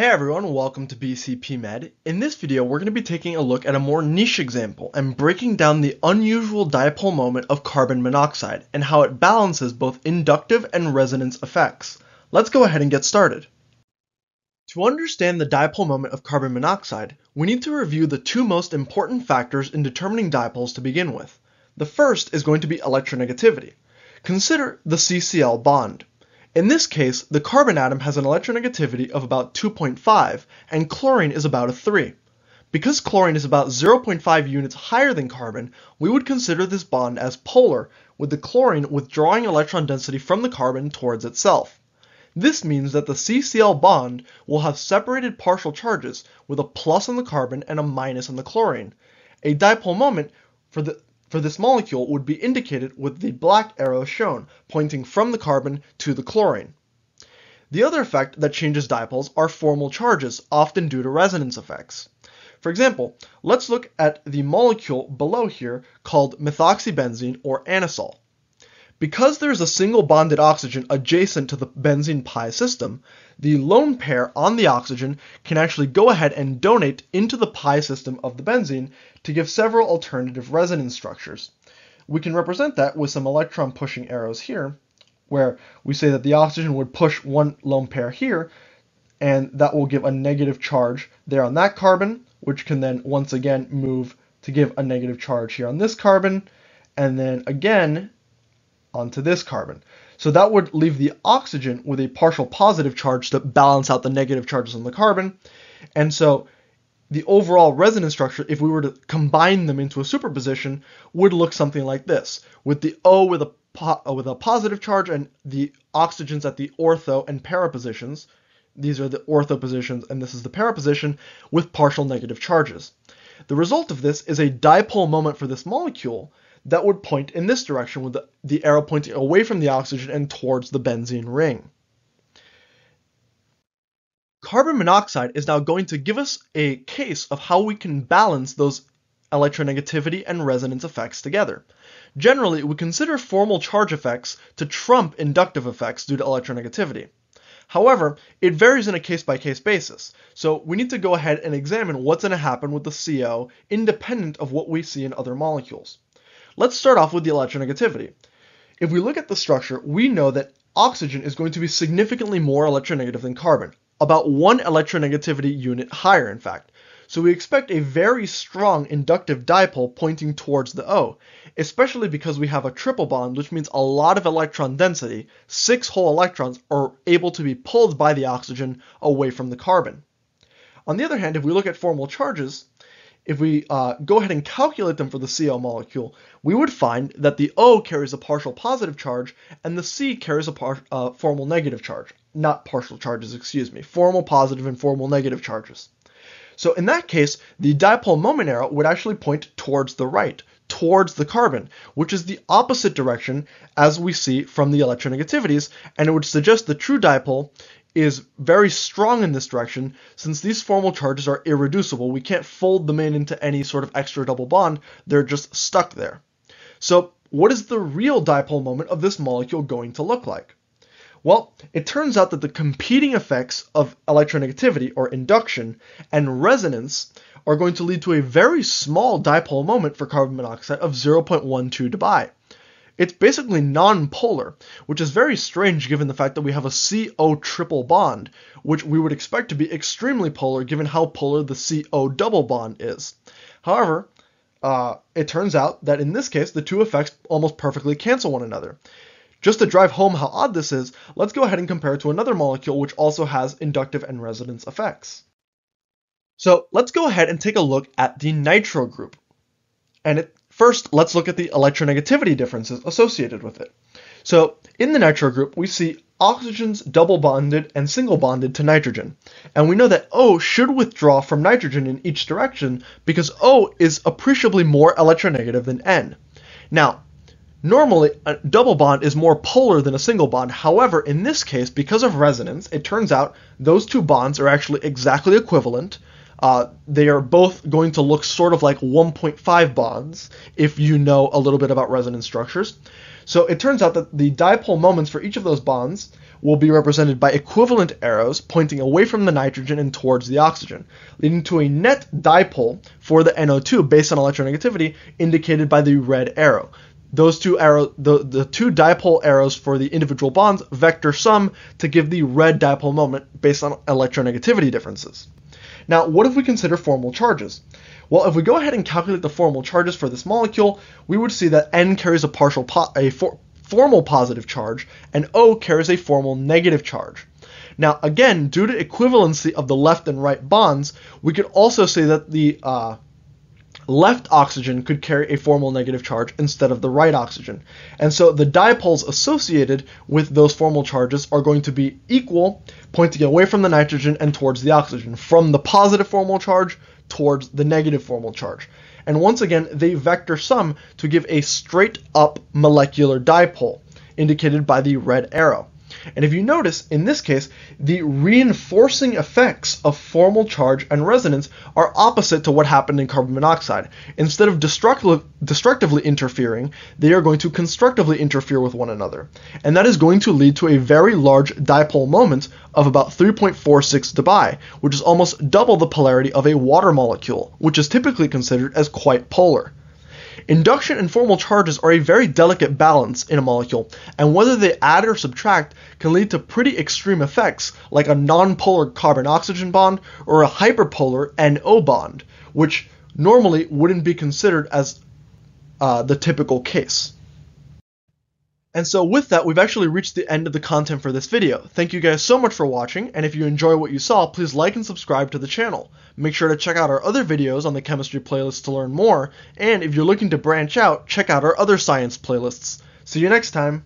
Hey everyone, welcome to BCP Med. In this video, we're going to be taking a look at a more niche example and breaking down the unusual dipole moment of carbon monoxide and how it balances both inductive and resonance effects. Let's go ahead and get started. To understand the dipole moment of carbon monoxide, we need to review the two most important factors in determining dipoles to begin with. The first is going to be electronegativity. Consider the CCl bond. In this case, the carbon atom has an electronegativity of about 2.5 and chlorine is about a 3. Because chlorine is about 0.5 units higher than carbon, we would consider this bond as polar, with the chlorine withdrawing electron density from the carbon towards itself. This means that the CCl bond will have separated partial charges with a plus on the carbon and a minus on the chlorine. A dipole moment for the for this molecule would be indicated with the black arrow shown, pointing from the carbon to the chlorine. The other effect that changes dipoles are formal charges, often due to resonance effects. For example, let's look at the molecule below here called methoxybenzene or anisole. Because there is a single bonded oxygen adjacent to the benzene pi system, the lone pair on the oxygen can actually go ahead and donate into the pi system of the benzene to give several alternative resonance structures. We can represent that with some electron pushing arrows here, where we say that the oxygen would push one lone pair here, and that will give a negative charge there on that carbon, which can then once again move to give a negative charge here on this carbon, and then again onto this carbon. So that would leave the oxygen with a partial positive charge to balance out the negative charges on the carbon. And so the overall resonance structure, if we were to combine them into a superposition, would look something like this, with the O with a uh, with a positive charge and the oxygens at the ortho and para positions. These are the ortho positions and this is the para position with partial negative charges. The result of this is a dipole moment for this molecule that would point in this direction with the, the arrow pointing away from the oxygen and towards the benzene ring. Carbon monoxide is now going to give us a case of how we can balance those electronegativity and resonance effects together. Generally, we consider formal charge effects to trump inductive effects due to electronegativity. However, it varies in a case-by-case -case basis, so we need to go ahead and examine what's going to happen with the CO independent of what we see in other molecules. Let's start off with the electronegativity. If we look at the structure, we know that oxygen is going to be significantly more electronegative than carbon, about one electronegativity unit higher in fact. So we expect a very strong inductive dipole pointing towards the O, especially because we have a triple bond, which means a lot of electron density, six whole electrons, are able to be pulled by the oxygen away from the carbon. On the other hand, if we look at formal charges, if we uh, go ahead and calculate them for the CO molecule, we would find that the O carries a partial positive charge and the C carries a par uh, formal negative charge. Not partial charges, excuse me, formal positive and formal negative charges. So in that case, the dipole moment arrow would actually point towards the right, towards the carbon, which is the opposite direction as we see from the electronegativities, and it would suggest the true dipole is very strong in this direction since these formal charges are irreducible. We can't fold them in into any sort of extra double bond. They're just stuck there. So what is the real dipole moment of this molecule going to look like? Well, it turns out that the competing effects of electronegativity or induction and resonance are going to lead to a very small dipole moment for carbon monoxide of 0.12 Debye. It's basically non-polar, which is very strange given the fact that we have a CO triple bond, which we would expect to be extremely polar given how polar the CO double bond is. However, uh, it turns out that in this case, the two effects almost perfectly cancel one another. Just to drive home how odd this is, let's go ahead and compare it to another molecule which also has inductive and resonance effects. So let's go ahead and take a look at the nitro group. And it First, let's look at the electronegativity differences associated with it. So, in the nitro group, we see oxygens double bonded and single bonded to nitrogen. And we know that O should withdraw from nitrogen in each direction because O is appreciably more electronegative than N. Now, normally a double bond is more polar than a single bond. However, in this case, because of resonance, it turns out those two bonds are actually exactly equivalent Uh, they are both going to look sort of like 1.5 bonds if you know a little bit about resonance structures. So it turns out that the dipole moments for each of those bonds will be represented by equivalent arrows pointing away from the nitrogen and towards the oxygen, leading to a net dipole for the NO2 based on electronegativity indicated by the red arrow. Those two arrow the, the two dipole arrows for the individual bonds vector sum to give the red dipole moment based on electronegativity differences. Now, what if we consider formal charges? Well, if we go ahead and calculate the formal charges for this molecule, we would see that N carries a partial po- a for- formal positive charge and O carries a formal negative charge. Now, again, due to equivalency of the left and right bonds, we could also say that the uh, left oxygen could carry a formal negative charge instead of the right oxygen. And so the dipoles associated with those formal charges are going to be equal, pointing away from the nitrogen and towards the oxygen, from the positive formal charge towards the negative formal charge. And once again, they vector sum to give a straight up molecular dipole, indicated by the red arrow. And if you notice, in this case, the reinforcing effects of formal charge and resonance are opposite to what happened in carbon monoxide. Instead of destructive, destructively interfering, they are going to constructively interfere with one another. And that is going to lead to a very large dipole moment of about 3.46 Debye, which is almost double the polarity of a water molecule, which is typically considered as quite polar. Induction and formal charges are a very delicate balance in a molecule, and whether they add or subtract can lead to pretty extreme effects like a nonpolar carbon-oxygen bond or a hyperpolar NO bond, which normally wouldn't be considered as uh, the typical case. And so with that, we've actually reached the end of the content for this video. Thank you guys so much for watching, and if you enjoy what you saw, please like and subscribe to the channel. Make sure to check out our other videos on the chemistry playlist to learn more, and if you're looking to branch out, check out our other science playlists. See you next time!